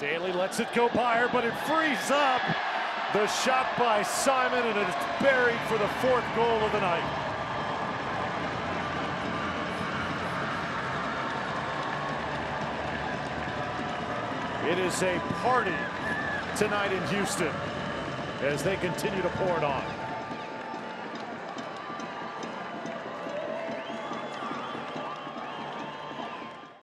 Daly lets it go by her, but it frees up. The shot by Simon, and it is buried for the fourth goal of the night. It is a party tonight in Houston as they continue to pour it on.